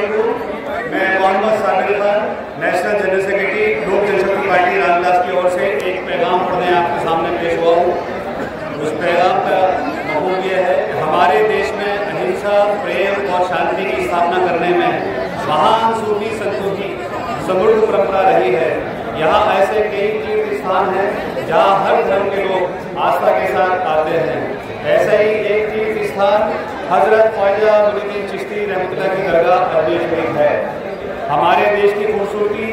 वालेकुम मैं Mohammad Sabir Khan national general secretary Lok Janshakti Party Ramdas की ओर से एक पैगाम पढ़ने आपके सामने पेश हुआ हूँ। उस पैगाम का मफहूम यह है, हमारे देश में अहिंसा, प्रेम और शांति की स्थापना करने में महान सूफी संतों की समृद्ध परंपरा रही है। यहाँ ऐसे कई तीर्थ स्थान हैं, जहाँ हर धर्म के लोग आस्था के साथ आते हैं। ऐसा ही एक तीर्थ स्थान हज़रत ख्वाजा मुनुद्दीन चिश्ती रहमतुल्लाह की दरगाह अजमेर शरीफ है। हमारे देश की खूबसूरती,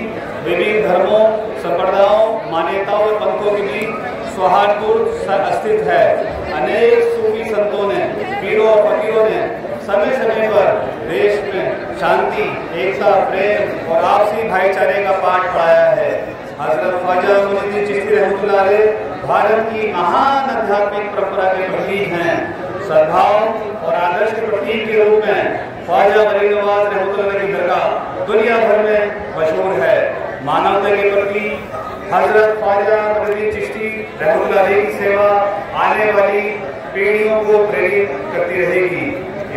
विभिन्न धर्मों, संप्रदायों, मान्यताओं और पंथों के बीच सौहार्दपूर्ण अस्तित्व है। अनेक सूफी संतों ने, पीरों और फकीरों ने समय समय पर देश में शांति, एकता, प्रेम और आपसी भाईचारे का पाठ पढ़ाया है। हज़रत ख्वाजा मुनुद्दीन चिश्ती रहमतुल्लाह भारत की महान आध्यात्मिक परंपरा के प्रतीक हैं। सद्भाव और आदर्श के प्रतीक के रूप में ख्वाजा मरीन नवाज़ रहमतुल्लाह की दरगाह दुनिया भर में मशहूर है। मानवता के प्रति हज़रत ख्वाजा मरीन चिश्ती रहमतुल्लाह की सेवा आने वाली पीढ़ियों को प्रेरित करती रहेगी।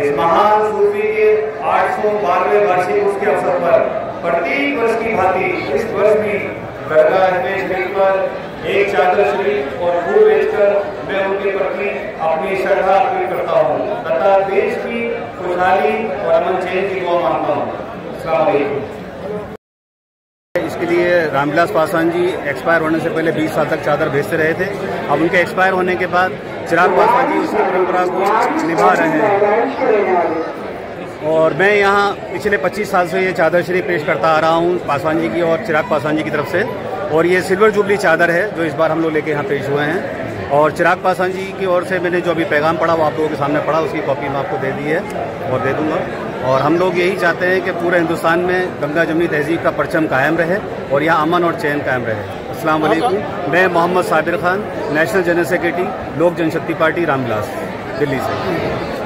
इस महान सूफी के आठ सौ बारहवें वार्षिक उसके अवसर पर प्रत्येक वर्ष की भांति इस वर्ष भी दरगाह में शरीफ पर एक चादर शरीफ और फूल बेचकर मैं उनके प्रति अपनी श्रद्धा अर्पित करता हूँ तथा देश की खुशहाली और अमन चैन की दुआ माँगता हूँ। इसके लिए रामविलास पासवान जी एक्सपायर होने से पहले 20 साल तक चादर भेजते रहे थे। अब उनके एक्सपायर होने के बाद चिराग पासवान जी उसकी परंपरा को निभा रहे हैं। और मैं यहाँ पिछले 25 साल से ये चादर शरीफ पेश करता आ रहा हूँ पासवान जी की और चिराग पासवान जी की तरफ़ से। और ये सिल्वर जुबली चादर है, जो इस बार हम लोग लेके यहाँ पेश हुए हैं। और चिराग पासवान जी की ओर से मैंने जो अभी पैगाम पढ़ा, वो आप लोगों के सामने पढ़ा, उसकी कॉपी मैं आपको दे दी है और दे दूँगा। और हम लोग यही चाहते हैं कि पूरे हिंदुस्तान में गंगा जमनी तहजीब का परचम कायम रहे और यहाँ अमन और चैन कायम रहे। अस्सलाम वालेकुम। मैं Mohammad Sabir Khan, national general secretary Lok Janshakti Party, Ramvilas, Delhi से।